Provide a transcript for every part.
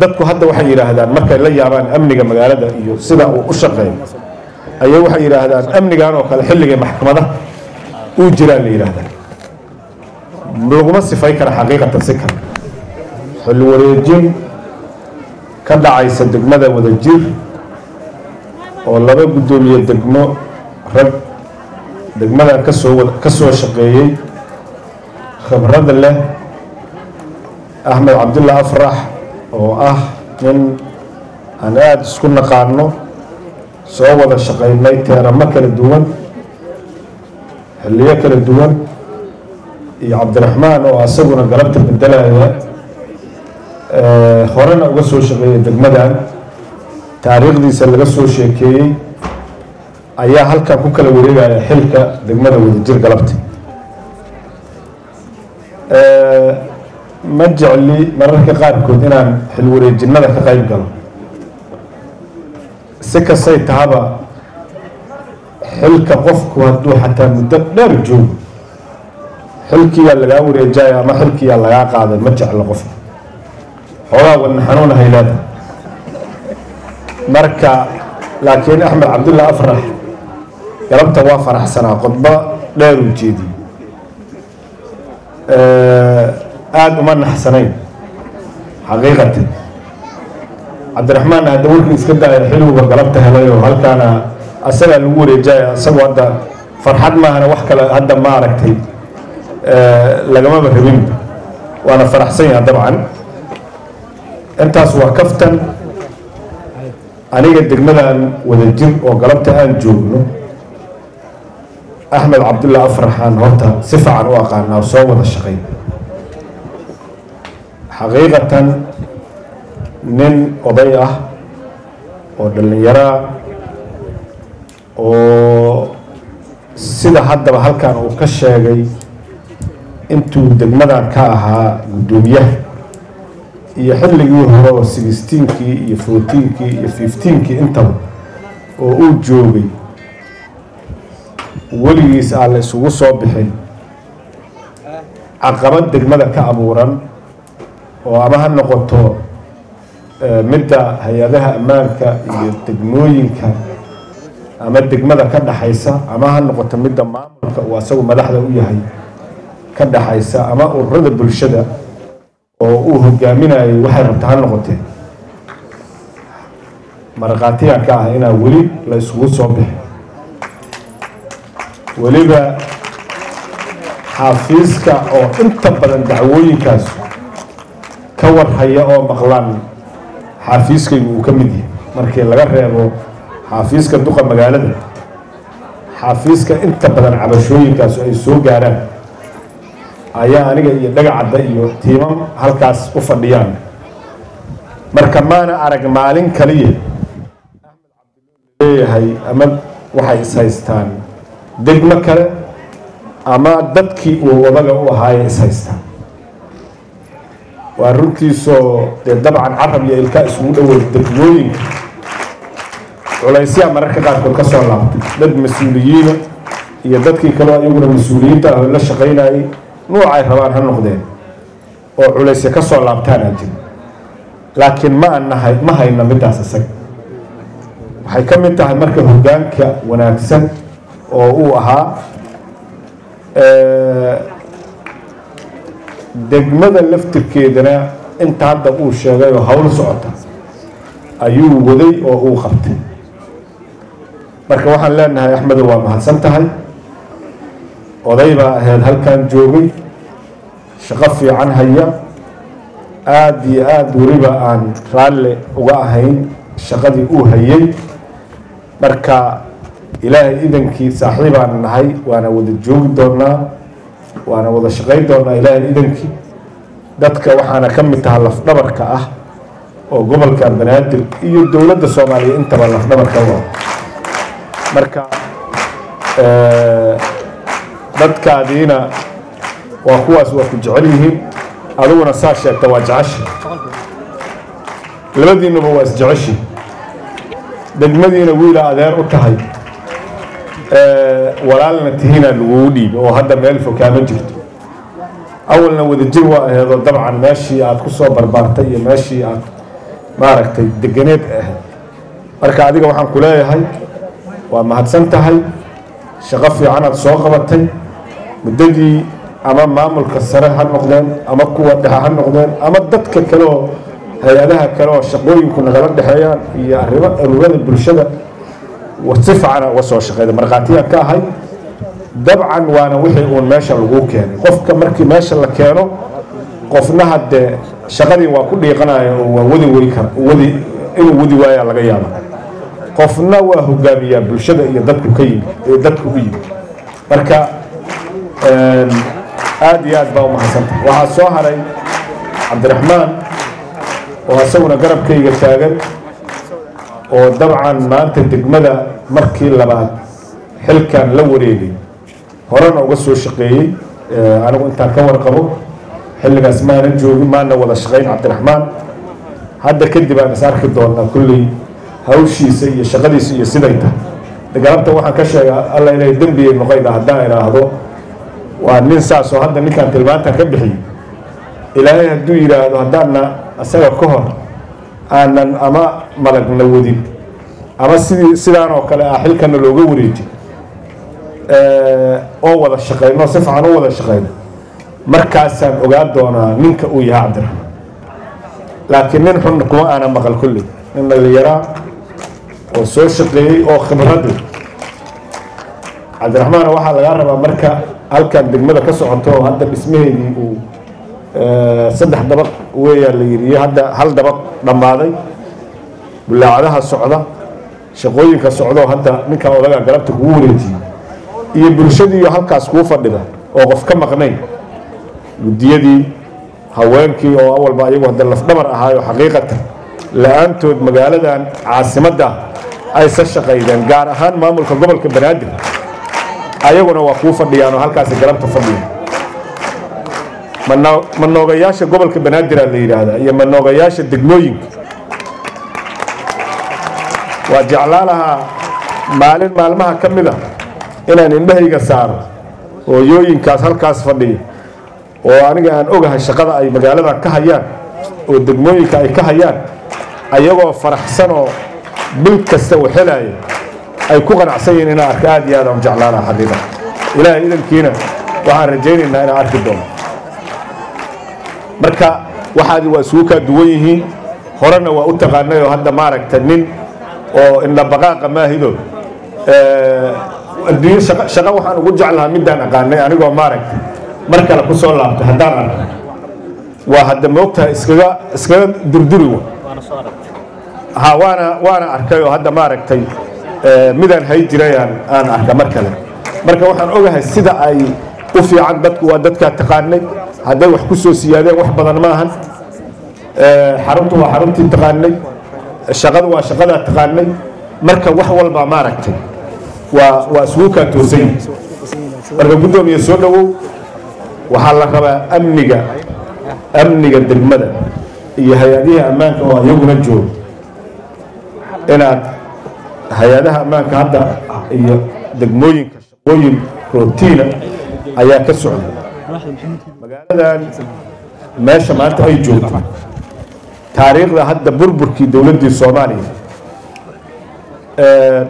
dadku hadda waxay yidhaahdaan markay la yaabaan amniga magaalada iyo sida uu u shaqeeyo. Ayay waxay yidhaahdaan amnigan oo kale xilligii maxkamadaha uu jiraa la yidhaahdaa laguma sifay kara xaqiiqatan si kale. Wareejin ka dhacaysa degmada wadajir oo laba guddoomiye degmo rag degmadan ka soo ka soo shaqeeyey khibrada leh axmed cabdulla afrax oo ah nin aan aada isku naqaano soo wada shaqaynay teeramo kala duwan xilliyo kala duwan iyo cabdiraxmaan oo asaguna galabta bedelaya horena uga soo shaqeeyay degmadan. Taariikhdiisa laga soo sheekeeyey ayaa halkan ku kala wareegaya xilka degmada wadajir galabta ma jecli mararka qaarkood inaan xil wareejinnada ka qayb galo si kastay tahaba xilka qofku hadduu xataa muddo dheer joogo xilkiyaa lagaa wareejaya ama xilkiyaa lagaa qaaday ma jeclo qofka xoogaa wadna xanuun haylaada marka laakiin axmed cabdulla afrax galabta waa faraxsanaa khudbo dheer uu jeediyey aada uma naxsanayn. Xaqiiqatan cabdiraxmaan hadda warkii iska daaya xilowga galabta helay oo halkaana asagaa lagu wareejaya isagoo hadda farxad maahana wax kale hadda ma aragtay. Lagamaba rabinba waana faraxsan yaha dabcan. Intaas waa kaftan. Aniga degmadan wadajir oo galabta aan joogno. Axmed cabdulla afraxaan horta si fiican u aqaanaa soo wada shaqay xaqiiqatan nin oday ah oo dhallinyaraa oo sida haddaba halkan uu ka sheegay intuu degmadan ka ahaa guddoomiyaha iyo xilligii hore oo sixteenkii iyo fourteenkii iyo fifteenkii intaba oo uu joogay weligiis aan la isugu soo bixin. Caqabad degmada ka abuuran oo ama ha noqoto midda hay'adaha ammaanka iyo degmooyinka ama degmada ka dhaxaysa ama ha noqoto midda maamulka uu asagu madaxda u yahay ka dhaxaysa ama ururada bulshada oo uu hogaaminayay waxay rabta ha noqotee markhaatiyaa ka ah inaa weli la isugu soo bixi. Weliba xafiiska oo inta badan dacwooyinkaas ka warhaya oo maqlaan xaafiiskaygu uu ka mid yahay. Markii laga reebo xaafiiska duqa magaalada xaafiiska inta badan cabashooyinkaas ay soo gaaraan ayaa aniga iyo dhagacadda iyo tiimam halkaas u fadhiyaan. Marka maana arag maalin kaliya leeyahay ama waxay is haystaan. Degmo kale ama dadkii uu odaga u ahaayay is haystaan waa runtiisoo dee dabcan carab iyo ilkaa isugu dhowey degmooyinka culaysyaa mararka qaarkood ka soo laabtay. Dad mas'uuliyiina iyo dadkii kaleo iyaguna mas'uuliyiinta ah oo la shaqaynayay nuucay rabaan ha noqdeen oo culaysya ka soo laabtaanaa jira laakiin ma anahay ma hayna middaas isaga waxay ka mid tahay marka hoggaanka wanaagsan oo uu ahaa degmada laftirkeedana inta hadda uu sheegay oo hawl socota ayuu waday oo uu qabtay. Marka waxaan leenahay axmedo waa mahadsan tahay? Oday baa ahayd halkan joogay. Shaqo fiican haya. Aada iyo aada weliba aan raalle uga ahayn shaqadii uu hayay. Marka ilaahay idankii saaxiibaan nahay waana wada joogi doonaa waana wada shaqayn doonaa ilaahay idankii. Dadka waxaana ka mid taha lafdhabarka ah oo gobolka banaadir iyo dowladda soomaaliya intaba lafdhabarka u ah. Marka dadkaadiina waa kuwaas waa ku jecel yihiin adiguna saa sheegta waa jecesha labadiinuba waa isjeceshi degmadiina wiila adeer u tahay walaalna tihiina lagugu dhiibo oo hadda meel fokaama jirto. Awalna wadajir waa aheedoo dabcan meeshii aad ku soo barbaartay iyo meeshii aad maaragtay deganeed ahayd marka adiga waxaan ku leeyahay waa mahadsan tahay shaqo fiican aad soo qabatay muddadii ama maamulka sare ha noqdeen ama kuwa dhexe ha noqdeen ama dadka kale oo hay'adaha kale oo shaqooyinku nagala dhexeeyaan iyo arrimo ururada bulshada si fiicana uga soo shaqeyda markhaatiyaan ka ahay dabcan waana wixii uun meesha lagu keenay qofka markii meesha la keeno qofna haddee shaqadii waa ku dhiiqanaya oo waa wadi wey kara wadi inuu wadi waayaa laga yaaba qofna waa hogaamiyaa bulshada iyo dadku ka yimid ee dadku u yimid marka aad iyo aad baa u mahadsantah waxaa soo haray cabdiraxmaan oo isaguna garabkayga taagan oo dabcan maanta degmada markii labaad xilkan la wareegay. Horena uga soo shaqeeyey anigu intaan ka warqabo xilligaas maana joogin maana wada shaqayn cabdiraxmaan. Hadda kadib aan is arki doonaa kulley hawshiisa iyo shaqadiisa iyo siday tahay. Galabta waxaan ka sheega alla inay dembiyay noqayda haddaan idhaahdo waa nin saas oo hadda ninkaan tilmaantan ka bixiyey. Ilaahay hadduu yidhaahdo haddaanna isaga ka hor aanan ama malagna wadin ama sidii sidaan oo kale ah xilkana looga wareeji oo wada shaqeyno si fiican u wada shaqeyno markaasaan ogaan doonaa ninka uu yahay cabdiraxmaan. Laakiin nin xun kuma aana maqal kulley nin dhalinyaraa oo soo shaqeeyey oo khibrad leh. Cabdiraxmaan waxaa lagaa rabaa marka halkan degmada ka socoto oo hadda dhismaheedii uu saddex dabaq weeyaa la yidhi. Iyo hadda hal dabaq dhammaaday. Bulaacadaha socda shaqooyinka socdoo hadda ninkan odagaa galabta kugu wareejiyey. Iyo bulshadiiyo halkaas kuu fadhida oo qof ka maqnayn. Guddiyadii haweenkii oo awalba ayagu hadda lafdhabar ahaayo xaqiiqatan la'aantood magaaladan caasimadda aysa shaqaydeen gaar ahaan maamulka gobolka banaadir. Ayaguna waa kuu fadhiyaan oo halkaasi galabta fadhiya manoogayaasha gobolka banaadir la yidhaahdaa iyo manoogayaasha degmooyinka. Waa jeclaan lahaa maalin maalmaha ka mid a inaan indhahayga saaro hooyooyinkaas halkaas fadhiya oo aniga aan ogahay shaqada ay magaaladan ka hayaan oo degmooyinka ay ka hayaan ayagoo faraxsanoo bil kasta u xelaya ay ku qanacsan yihiin inaan arka aad iyo aad aan jeclaan lahaa xaqiiqa. Ilaahay idankiina waxaan rajaynaynaa inaan arki doono marka waxaadi waa isugu kaa duwan yihiin. Horena waa u taqaanay oo hadda maaragta nin oo indhabaqaaqa maahido adduunyo shaqo waxaan ugu jeclahaa midaan aqaanay anigoo maaragta mar kale ku soo laabtay haddaan arko. Waa hadda moogtahay iskaga iskaga durduri wa. Ha waana waana arkay oo hadda maaragtay midaan hay jiray aan aan arka mar kale. Marka waxaan ogahay sida ay u fiican dadku waa dadkaa taqaanay hadday wax ku soo siyaadeen wax badan ma ahan. Xaruntu waa xaruntii taqaanay. Shaqadu waa shaqadaa taqaanay. Marka wax walba maaragtay waa isugu kaa toosan marka guddoomiye soo dhowow waxaa la rabaa amniga amniga degmada iyo hay'adihii ammaanka oo iyaguna joogo inaad hay'adaha ammaanka hadda iyo degmooyinka shaqooyin rootiina ayaa ka socda magaaladan meesha maanta ay joogto taariikhda hadda burburkii dowladdii soomaaliya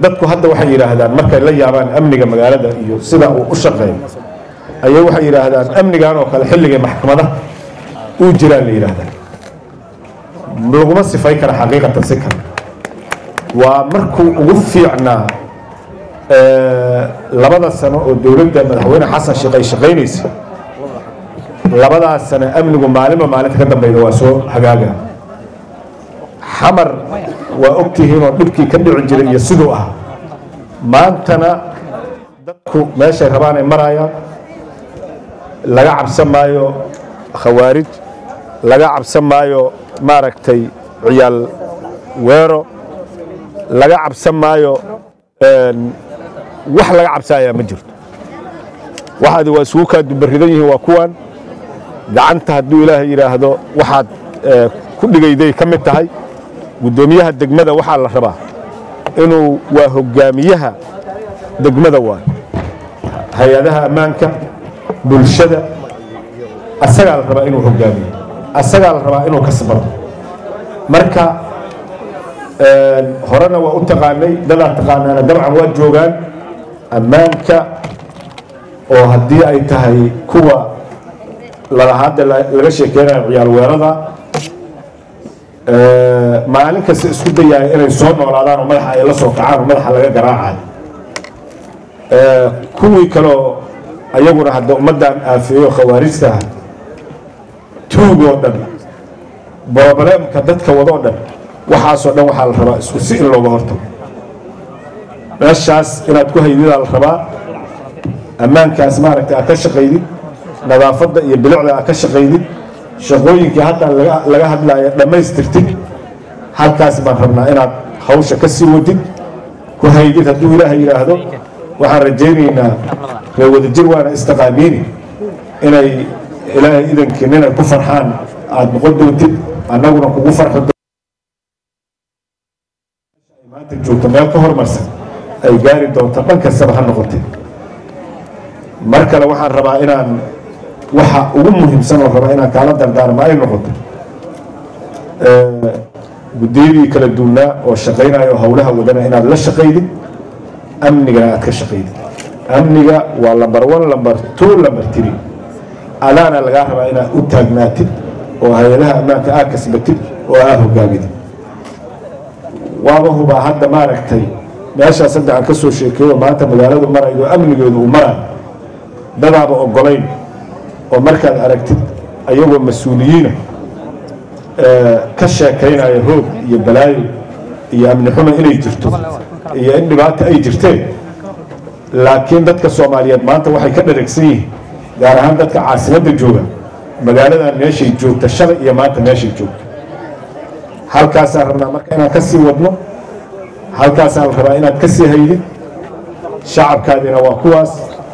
dadku hadda waxay yidhaahdaan markay la yaabaan amniga magaalada iyo sida uu u shaqeeyo ayay waxay yidhaahdaan amnigan oo kale xilligii maxkamadaha uu jiraa la yidhaahdaa laguma sifay kara xaqiiqatan si kale waa markuu ugu fiicnaa labada sano oo dowladda madaxweyne xasan sheekh ay shaqaynaysa labadaas sano amnigu maalinba maalinta ka dambeyda waa soo hagaaga. Xamar waa ogtihiinoo dhibkii ka dhici jiray iyo siduu ah maantana dadku meeshay rabaan ay laga cabsan maayo khawaarij laga cabsan maayo maaragtay ciyaal weero laga cabsan maayo wax laga cabsaayaa ma jirto. Waxaadi waa isugu kaa dubaridan yihiin waa kuwan gacanta hadduu ilaahay yidhaahdo waxaad ku dhigayday ka mid tahay guddoomiyaha degmada waxaa la rabaa inuu waa hogaamiyaha degmada waay hay'adaha ammaanka bulshada asagaa la rabaa inuu hogaamiyo asagaa la rabaa inuu kasbado. Marka horena waa u taqaanay dadaa taqaanaana dabcan waa joogaan ammaanka oo haddii ay tahay kuwa hadda laga sheekeynayo ciyaal weerada maalin kasta isku dayaaya inay soo noolaadaan oo madaxa ay la soo kacaan oo madaxa laga garaacayo kuwii kaleo ayaguna hadda ummaddan aafeeyo khawaarijta ah tuugoo dhan brobleemka dadka wadoo dhan waxaasoo dhan waxaa la rabaa isku si in looga hortago. Meeshaas inaad ku haydidaa la rabaa ammaankaas maaragtay aad ka shaqaydid nadaafadda iyo bilicda aad ka shaqaydid shaqooyinkii hadda laga hadlaya dhammaystirtid. Halkaas baan rabnaa inaad hawsha ka sii wadid ku haydid hadduu ilaahay yidhaahdo waxaan rajaynaynaa ree wadajir waana istaqaamiini inay ilaahay idankiin inay ku farxaan. Aada noqon doontid annaguna kugu farxo maanta joogto meel ka hormarsan ay gaari doonto dhan kastaba ha noqotay mar kale waxaan rabaa inaan waxa ugu muhiimsan oo rabaa inaan kaala dardaarmo ay noqoto. Guddiyadii kala duwnaa oo shaqaynayo howlaha wadana inaad la shaqaydid amnigana aad ka shaqaydid amniga waa lamber one lamber two lamber three. Adaana lagaa rabaa inaad u taagnaatid oo hay'adaha ammaanka aad kasbatid oo aad hogaamidid waaba hubaa hadda maaragtay meeshaas hadda aan ka soo sheekeeyo maanta magaaladu marayo amnigeedu uu marayo dadaaba ogolayn oo markaad aragtid ayagoo mas'uuliyiina ka sheekaynaya hoog iyo balaayo iyo amni xumo inay jirto iyo in dhibaato ay jirteen laakiin dadka soomaaliyeed maanta waxay ka dharagsan yihiin gaar ahaan dadka caasimadda jooga magaaladan meeshay joogta shalay iyo maanta meeshay joogto halkaasaan rabnaa marka inaan ka sii wadno halkaasaan rabaa inaad ka sii haydid shacabkaadina waa kuwaas